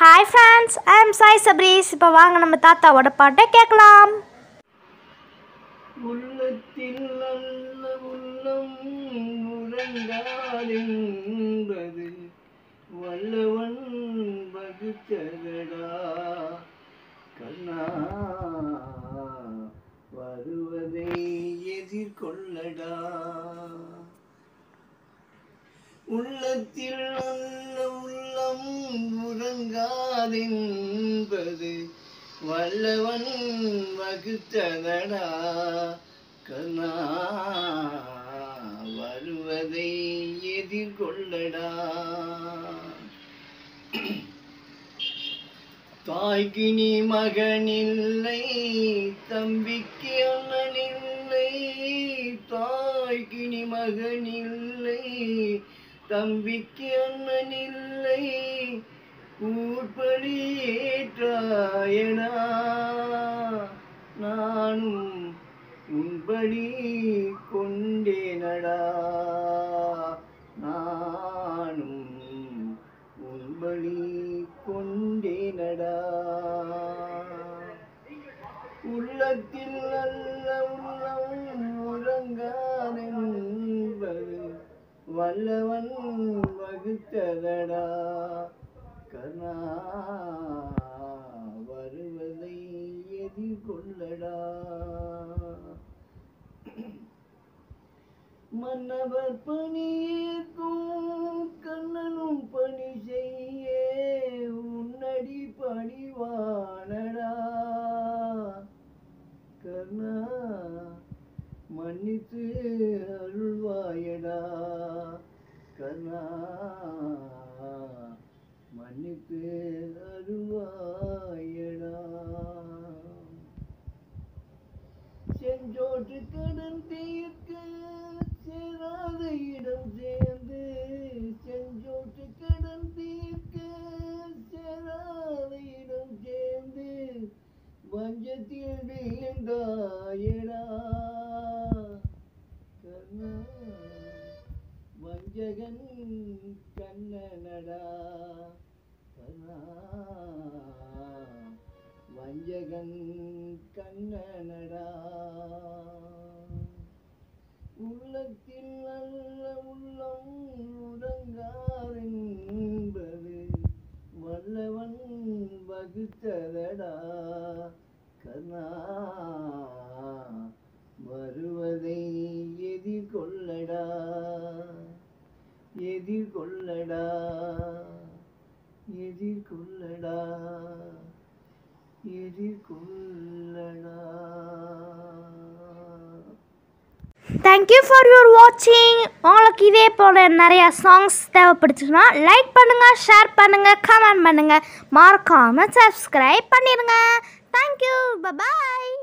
Hi friends I am Sai சப்ரீஸ் இப்போ வாங்க நம்ம தாத்தாவோட பாட்டை கேட்கலாம். உள்ளத்தில் நல்ல உள்ளம் உறங்காதென்பது வல்லவன் வகுத்ததடா கண்ணா வருவதை எதிர்கொள்ளடா. உள்ளத்தில் நல்ல உறங்காதென்பது வல்லவன் வகுத்ததடா. கண்ணா வருவதை எதிர்கொள்ளடா. தாய்கினி மகனில்லை தம்பிக்கு அண்ணனில்லை. தாய்கினி மகனில்லை தம்பிக்கு அண்ணனில்லை. ஊர்படி நானும் உன்பணி கொண்டேனடா. நானும் உன்பணி கொண்டேனடா. உள்ளத்தில் நல்ல உள்ளம் உறங்காதென்பது வல்லவன் வகுத்ததடா. கனா வருவதை எதிர்கொள்ளடா. மன்னவர் பணியேற்கும் கண்ணனும் பணி செய்ய உன்னடி பணிவானடா கர்ணா மன்னித்து அருள்வாயடா. கர்ணா செஞ்சோட்டு கடன் தீர்க்க சேராத இடம் சேர்ந்து செஞ்சோற்று கடன் தீர்க்க சேராத இடம் சேர்ந்து வஞ்சத்தில் வீழ்ந்தாயடா கர்ணா வஞ்சகன் கண்ணனடா. கர்ணா வஞ்சகன் கண்ணனடா. உள்ளத்தில் நல்ல உள்ளம் உறங்காதென்பது வல்லவன் வகுத்ததடா. கண்ணா வருவதை எதிர்கொள்ளடா. எதிர்கொள்ளடா. எதிர்கொள்ளடா. எதிர்கொள்ள தேங்க்யூ ஃபார் யுவர் வாட்சிங் உங்களுக்கு இதே போல் நிறையா சாங்ஸ் தேவைப்படுச்சுன்னா லைக் பண்ணுங்கள் ஷேர் பண்ணுங்கள் கமெண்ட் பண்ணுங்கள் மறக்காமல் சப்ஸ்கிரைப் பண்ணிடுங்க தேங்க்யூ பபாய்